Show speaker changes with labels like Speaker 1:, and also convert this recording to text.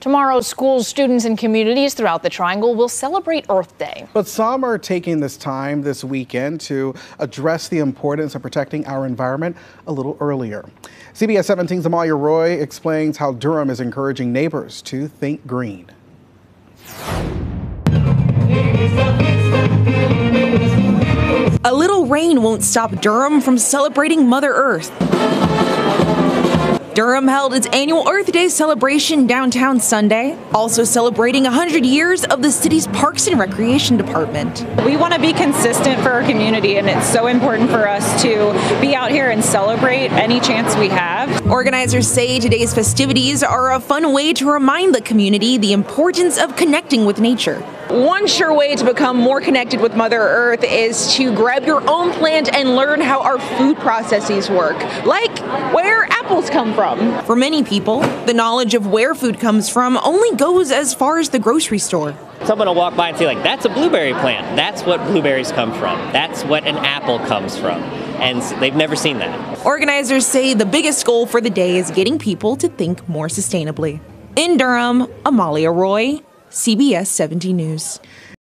Speaker 1: Tomorrow, schools, students, and communities throughout the Triangle will celebrate Earth Day.
Speaker 2: But some are taking this time this weekend to address the importance of protecting our environment a little earlier. CBS 17's Amalia Roy explains how Durham is encouraging neighbors to think green.
Speaker 3: A little rain won't stop Durham from celebrating Mother Earth. Durham held its annual Earth Day celebration downtown Sunday, also celebrating 100 years of the city's Parks and Recreation Department.
Speaker 4: We want to be consistent for our community, and it's so important for us to be out here and celebrate any chance we have.
Speaker 3: Organizers say today's festivities are a fun way to remind the community the importance of connecting with nature.
Speaker 5: One sure way to become more connected with Mother Earth is to grab your own plant and learn how our food processes work, like where apples come from.
Speaker 3: For many people, the knowledge of where food comes from only goes as far as the grocery store.
Speaker 6: Someone will walk by and say, like, that's a blueberry plant. That's what blueberries come from. That's what an apple comes from. And they've never seen that.
Speaker 3: Organizers say the biggest goal for the day is getting people to think more sustainably. In Durham, Amalia Roy, CBS 17 News.